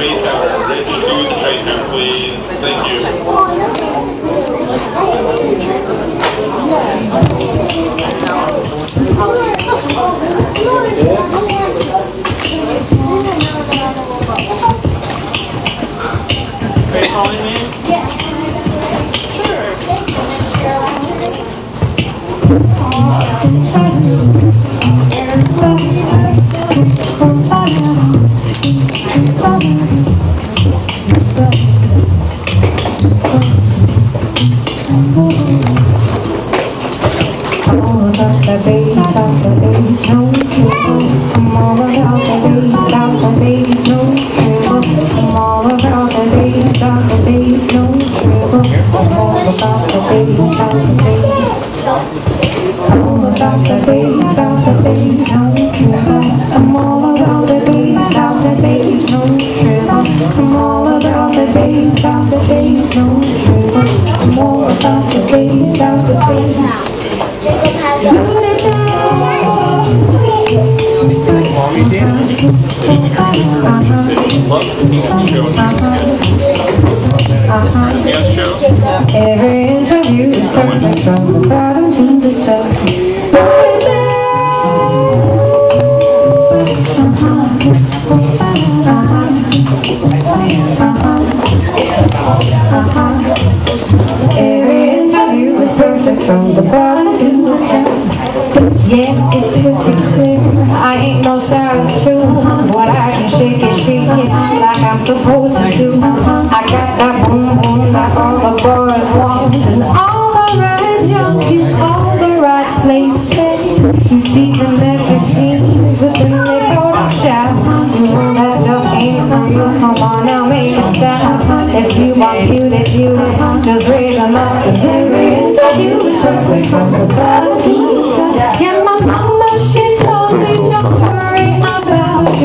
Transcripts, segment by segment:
trade counter. Register at the trade counter, please. Thank you. Are you calling me? all Every interview is perfect. from the bottom I ain't no size two. What I can shake is shake it like I'm supposed to do. I got that boom boom like all the boys want. And all the right junk in all the right places. You see the magazines with the Photoshop. That stuff ain't real. Come on now, make it stop. If you want beauty, beauty, just raise them up. Cause every interview is perfect from the bottom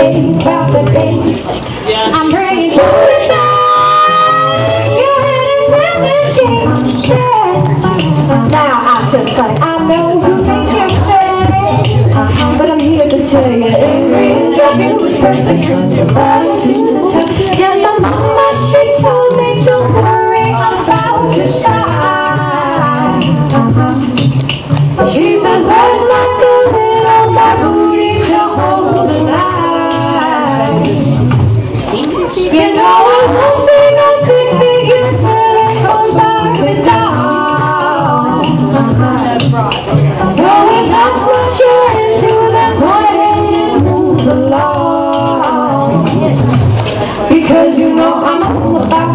bass, about the bass. I'm bringing you the back. You're headed to the yeah. Now I'm just like I know you think you're fake, uh-huh, but I'm here to tell you every interview is perfect from the bottom to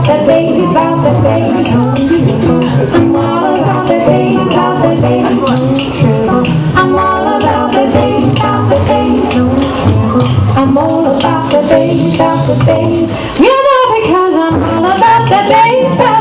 the bass, about the bass. I'm all about the bass, about the bass. I'm all about the bass, the bass. I'm all about the bass, the bass. You know because I'm all about the bass, about the bass.